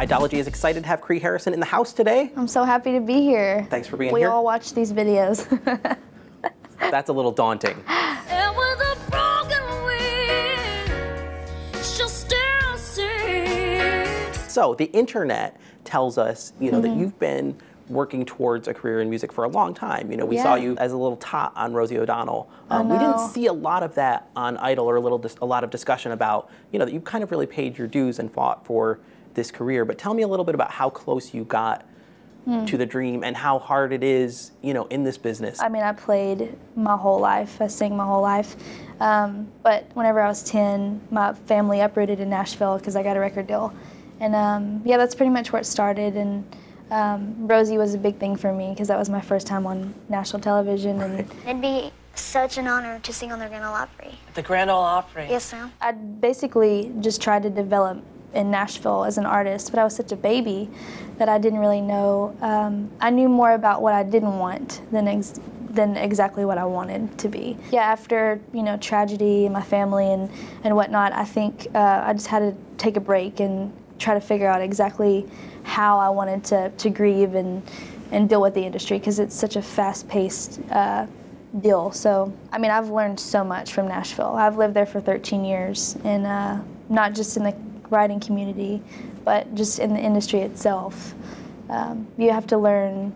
Idology is excited to have Kree Harrison in the house today. I'm so happy to be here. Thanks for being we here. We all watch these videos. That's a little daunting. So the internet tells us, you know, mm-hmm. that you've been working towards a career in music for a long time. You know, we yeah. saw you as a little tot on Rosie O'Donnell. Um, we didn't see a lot of that on Idol or a little dis- a lot of discussion about, you know, that you kind of really paid your dues and fought for this career. But tell me a little bit about how close you got mm. to the dream and how hard it is, you know, in this business. I mean, I played my whole life. I sang my whole life. Um, but whenever I was 10, my family uprooted in Nashville because I got a record deal. And um, yeah, that's pretty much where it started. And um, Rosie was a big thing for me because that was my first time on national television. And it'd be such an honor to sing on the Grand Ole Opry. The Grand Ole Opry. Yes, ma'am. I basically just tried to develop in Nashville as an artist, but I was such a baby that I didn't really know. Um, I knew more about what I didn't want than ex- than exactly what I wanted to be. Yeah, after you know tragedy in my family and and whatnot, I think uh, I just had to take a break and try to figure out exactly how I wanted to, to grieve and, and deal with the industry because it's such a fast paced uh, deal. So, I mean, I've learned so much from Nashville. I've lived there for 13 years, and uh, not just in the writing community, but just in the industry itself. Um, you have to learn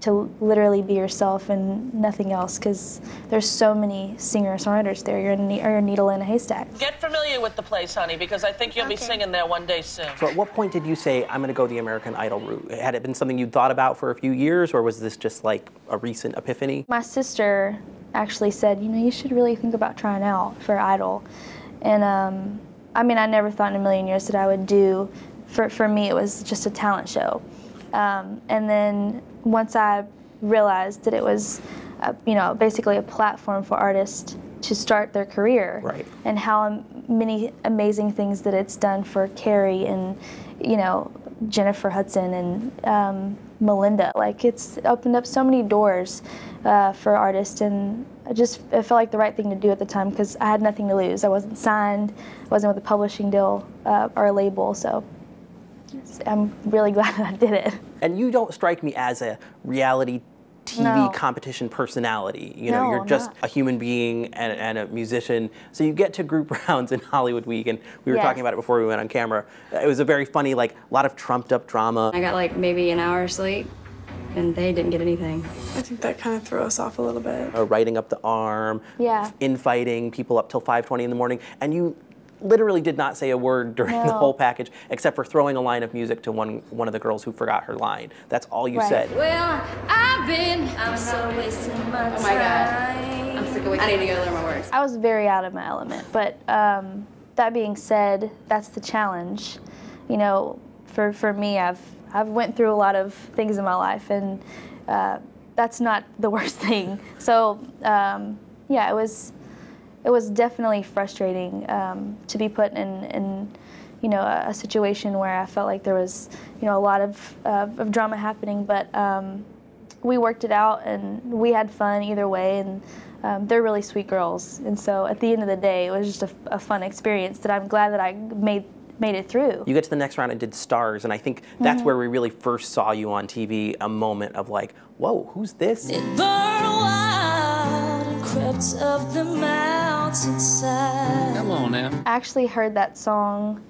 to literally be yourself and nothing else because there's so many singer songwriters there. You're a, you're a needle in a haystack. Get familiar with the place, honey, because I think you'll okay. be singing there one day soon. So, at what point did you say, I'm going to go the American Idol route? Had it been something you'd thought about for a few years, or was this just like a recent epiphany? My sister actually said, you know, you should really think about trying out for Idol. And um, I mean, I never thought in a million years that I would do, for, for me, it was just a talent show. Um, and then once I realized that it was, uh, you know, basically a platform for artists to start their career, right. and how many amazing things that it's done for Carrie and, you know, Jennifer Hudson and um, Melinda. Like it's opened up so many doors uh, for artists, and I just it felt like the right thing to do at the time because I had nothing to lose. I wasn't signed, I wasn't with a publishing deal uh, or a label, so I'm really glad that I did it. And you don't strike me as a reality TV no. competition personality. You know, no, you're just not. a human being and, and, a musician. So you get to group rounds in Hollywood Week, and we were yes. talking about it before we went on camera. It was a very funny, like, a lot of trumped up drama. I got like maybe an hour sleep. And they didn't get anything. I think that kind of threw us off a little bit. Uh, writing up the arm, yeah. infighting, people up till 5:20 in the morning, and you literally did not say a word during no. the whole package except for throwing a line of music to one one of the girls who forgot her line. That's all you right. said. Well, I've been I'm so wasting my Oh my god. I'm sick of waiting. I need to go learn my words. I was very out of my element, but um, that being said, that's the challenge. You know, for for me, I've I've went through a lot of things in my life, and uh, that's not the worst thing. So um, yeah, it was it was definitely frustrating um, to be put in, in you know, a, a, situation where I felt like there was, you know, a lot of, uh, of drama happening. But um, we worked it out, and we had fun either way. And um, they're really sweet girls. And so at the end of the day, it was just a, a, fun experience that I'm glad that I made made it through. You get to the next round and did stars, and I think that's mm-hmm. where we really first saw you on TV. A moment of like, whoa, who's this? of the mountainside. Come on now. I actually heard that song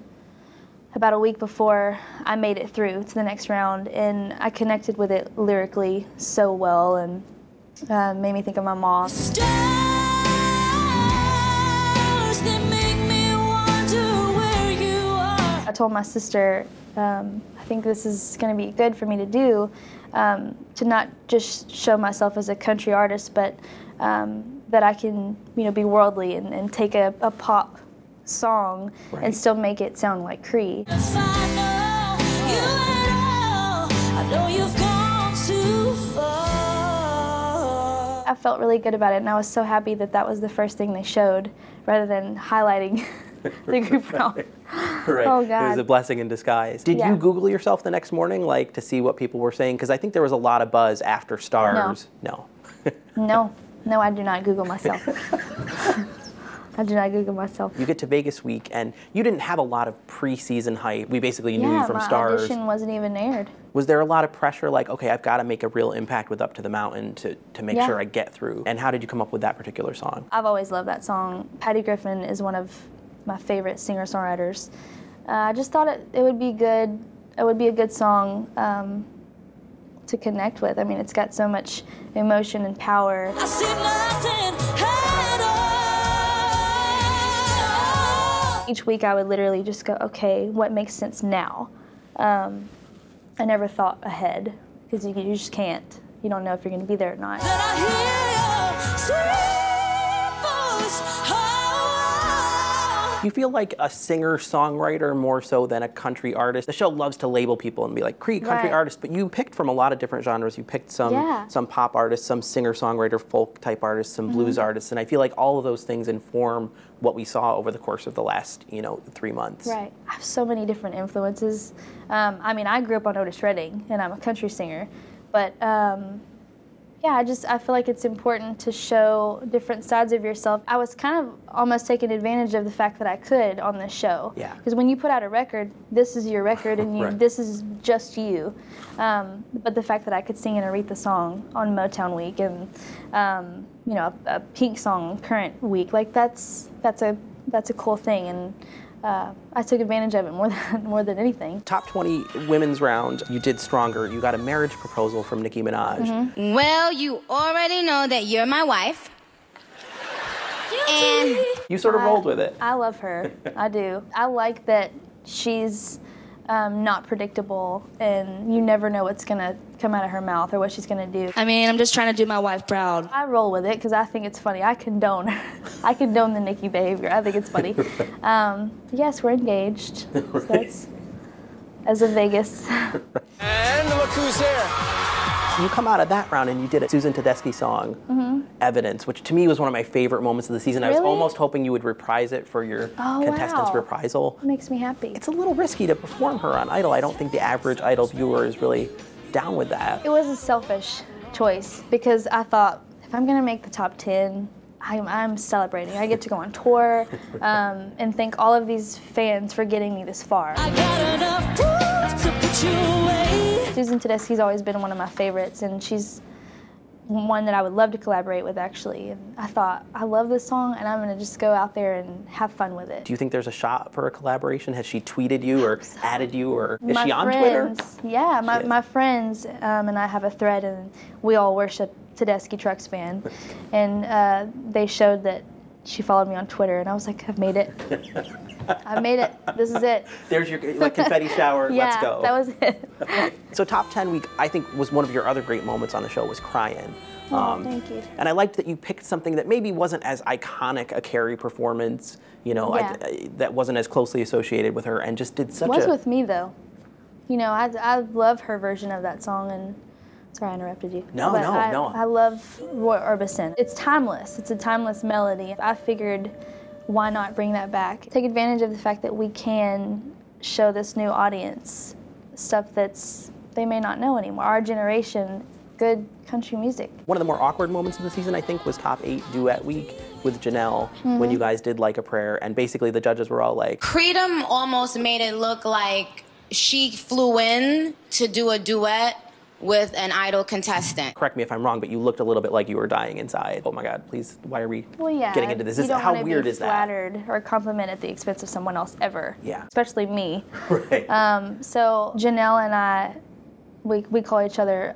about a week before I made it through to the next round, and I connected with it lyrically so well and uh, made me think of my mom. Stars, I told my sister, um, I think this is going to be good for me to do, um, to not just show myself as a country artist, but um, that I can, you know, be worldly and, and take a, a pop song right. and still make it sound like Kree. I felt really good about it, and I was so happy that that was the first thing they showed, rather than highlighting the group right. right. Oh God. It was a blessing in disguise. Did yeah. you Google yourself the next morning, like to see what people were saying? Because I think there was a lot of buzz after Stars. No. No. no. No, I do not Google myself. I did not Google myself? You get to Vegas week, and you didn't have a lot of preseason hype. We basically knew yeah, you from my Stars. audition wasn't even aired. Was there a lot of pressure, like, okay, I've got to make a real impact with Up to the Mountain to, to make Yeah. sure I get through? And how did you come up with that particular song? I've always loved that song. Patty Griffin is one of my favorite singer-songwriters. Uh, I just thought it, it would be good. It would be a good song um, to connect with. I mean, it's got so much emotion and power. I see nothing at all. Each week, I would literally just go, okay, what makes sense now? Um, I never thought ahead because you, you just can't. You don't know if you're going to be there or not. You feel like a singer songwriter more so than a country artist? The show loves to label people and be like, Kree, country Right. artist, but you picked from a lot of different genres. You picked some Yeah. some pop artists, some singer songwriter, folk type artists, some blues Mm-hmm. artists, and I feel like all of those things inform what we saw over the course of the last, you know, three months. Right. I have so many different influences. Um, I mean, I grew up on Otis Redding, and I'm a country singer, but um, yeah, I just I feel like it's important to show different sides of yourself. I was kind of almost taking advantage of the fact that I could on this show. Yeah. Because when you put out a record, this is your record, and you, Right. this is just you. Um, but the fact that I could sing an Aretha song on Motown Week and um, you know a, a Pink song current week, like that's that's a that's a cool thing, and uh, I took advantage of it more than more than anything. Top 20 women's round, you did stronger. You got a marriage proposal from Nicki Minaj. Mm-hmm. Well, you already know that you're my wife. And You sort of rolled with it. I love her. I do. I like that she's um, not predictable, and you never know what's gonna come out of her mouth or what she's gonna do. I mean, I'm just trying to do my wife proud. I roll with it because I think it's funny. I condone, I condone the Nicki behavior. I think it's funny. Um, yes, we're engaged. So that's as of Vegas. And look who's here. You come out of that round and you did a Susan Tedeschi song, Evidence, which to me was one of my favorite moments of the season. I was Mm-hmm. Almost hoping you would reprise it for your Oh, contestants' wow. reprisal. It makes me happy. It's a little risky to perform her on Idol. I don't think the average Idol viewer is really down with that. It was a selfish choice because I thought if I'm gonna make the top 10, I'm, I'm celebrating. I get to go on tour um, and thank all of these fans for getting me this far. I got enough to put you away. Susan Tedeschi's always been one of my favorites, and she's one that I would love to collaborate with actually. And I thought, I love this song, and I'm gonna just go out there and have fun with it. Do you think there's a shot for a collaboration? Has she tweeted you or added you or is my she on Twitter? Yeah, my, my friends um, and I have a thread, and we all worship Tedeschi Trucks Band. and uh, they showed that she followed me on Twitter, and I was like, I've made it. I made it. This is it. There's your like confetti shower. yeah, Let's go. that was it. So top 10 week, I think was one of your other great moments on the show was crying. Oh, um, thank you. And I liked that you picked something that maybe wasn't as iconic a Carrie performance, you know, Yeah. I- that wasn't as closely associated with her, and just did such was a. with me though. You know, I, I love her version of that song, and sorry I interrupted you. No, but no, I, no. I love Roy Orbison. It's timeless. It's a timeless melody. I figured, why not bring that back? Take advantage of the fact that we can show this new audience stuff that's they may not know anymore. Our generation, good country music. One of the more awkward moments of the season, I think, was top eight duet week with Janelle Mm-hmm. when you guys did like a prayer, and basically the judges were all like, Freedom almost made it look like she flew in to do a duet with an idol contestant. correct me if I'm wrong, but you looked a little bit like you were dying inside. Oh my God, please, why are we Well, yeah. getting into this? Is- don't how wanna weird be is that? flattered or complimented at the expense of someone else ever. Yeah. Especially me. Right. Um, so Janelle and I, we, we call each other.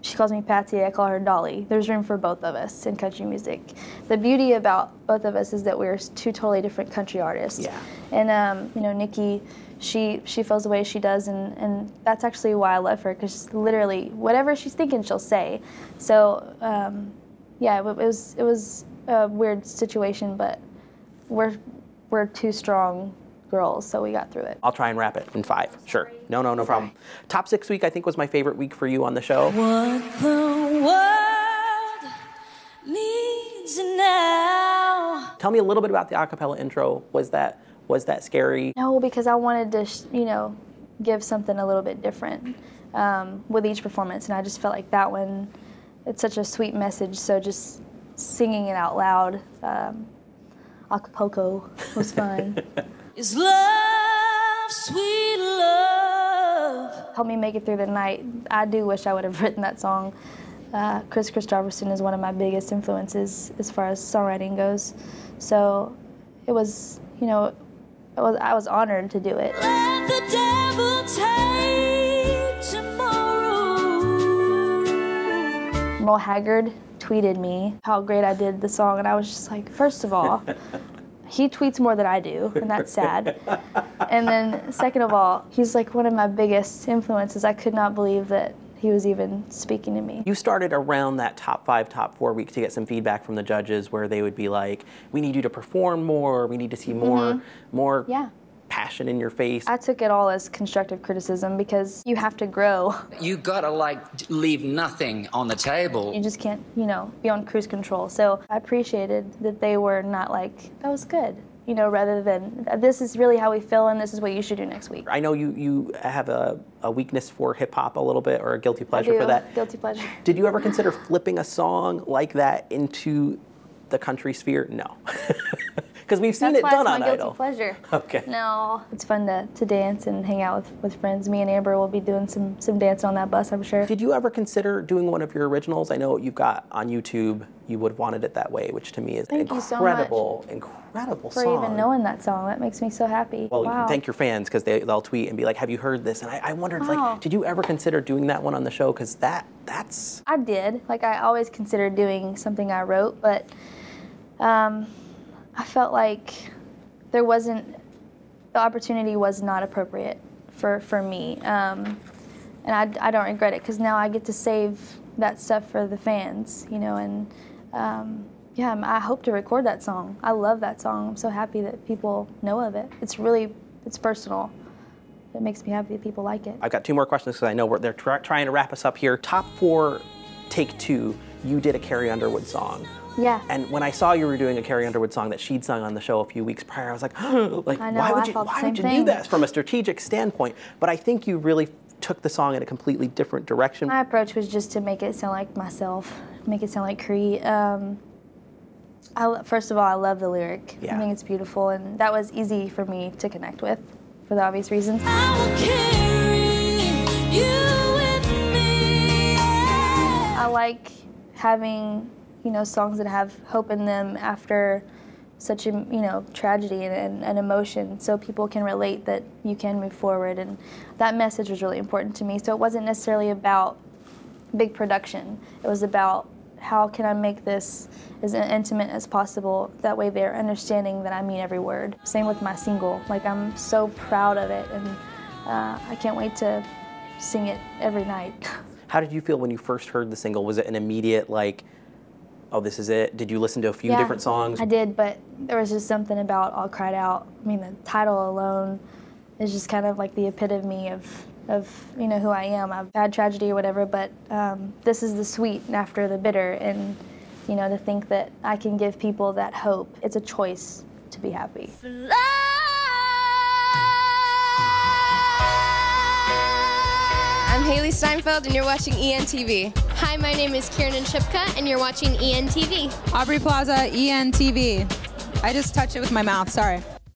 She calls me Patsy. I call her Dolly. There's room for both of us in country music. The beauty about both of us is that we're two totally different country artists. Yeah. And um, you know, Nicki, she she feels the way she does, and and that's actually why I love her because literally whatever she's thinking, she'll say. So um, yeah, it, it was it was a weird situation, but we're we're two strong girls, so we got through it. I'll try and wrap it in five. Sure. No, no, no problem. Top six week, I think, was my favorite week for you on the show. What the world needs now. Tell me a little bit about the acapella intro. Was that was that scary? No, because I wanted to, sh- you know, give something a little bit different um, with each performance, and I just felt like that one, it's such a sweet message. So just singing it out loud, um, Acapulco was fun. Is love, sweet love. Help me make it through the night. I do wish I would have written that song. Uh, Kris Kristofferson is one of my biggest influences as far as songwriting goes. So it was, you know, it was, I was honored to do it. Let the devil take tomorrow. Merle Haggard tweeted me how great I did the song, and I was just like, first of all, he tweets more than I do, and that's sad. and then, second of all, he's like one of my biggest influences. I could not believe that he was even speaking to me. You started around that top five, top four week to get some feedback from the judges where they would be like, we need you to perform more, we need to see more, Mhm. more Yeah. Passion in your face. I took it all as constructive criticism because you have to grow. You gotta like leave nothing on the table. You just can't, you know, be on cruise control. So I appreciated that they were not like, that was good, you know, rather than, this is really how we feel and this is what you should do next week. I know you, you have a, a weakness for hip hop a little bit or a guilty pleasure I do. for that. Guilty pleasure. Did you ever consider flipping a song like that into the country sphere? No. Because we've seen That's it done on Idol. pleasure. Okay. No, it's fun to, to dance and hang out with, with friends. Me and Amber will be doing some, some dancing on that bus, I'm sure. Did you ever consider doing one of your originals? I know you've got on YouTube, you would have wanted it that way, which to me is Thank you so much. incredible, incredible For song. even knowing that song, that makes me so happy. Well, wow. can thank your fans because they, they'll tweet and be like, "Have you heard this?" And I, I wondered, Wow. like, did you ever consider doing that one on the show? Because that that's I did. Like I always considered doing something I wrote, but um, I felt like there wasn't the opportunity was not appropriate for for me, um, and I, I don't regret it because now I get to save that stuff for the fans, you know, and um, yeah, I'm- hope to record that song. I love that song. I'm so happy that people know of it. It's really it's personal. It makes me happy that people like it. I've got two more questions because I know they're try trying to wrap us up here. Top four, take two. You did a Carrie Underwood song. Yeah. And when I saw you were doing a Carrie Underwood song that she'd sung on the show a few weeks prior, I was like, like I know, why I would you why would you do thing. that from a strategic standpoint? But I think you really took the song in a completely different direction. My approach was just to make it sound like myself, make it sound like Kree. Um, I, first of all, I love the lyric. Yeah. I think it's beautiful, and that was easy for me to connect with, for the obvious reasons. I like having, you know, songs that have hope in them after such a, you know, tragedy and, and, emotion, so people can relate that you can move forward. And that message was really important to me. So it wasn't necessarily about big production. It was about how can I make this as intimate as possible. That way they're understanding that I mean every word. Same with my single. Like I'm so proud of it, and uh, I can't wait to sing it every night. How did you feel when you first heard the single? Was it an immediate like, oh, this is it? Did you listen to a few Yeah, different songs? I did, but there was just something about All Cried Out. I mean, the title alone is just kind of like the epitome of, of you know, who I am. I've had tragedy or whatever, but um, this is the sweet after the bitter. And, you know, to think that I can give people that hope, it's a choice to be happy. Hailee Steinfeld, and you're watching ENTV. Hi, my name is Kiernan Shipka, and you're watching ENTV. Aubrey Plaza, ENTV. I just touched it with my mouth, sorry.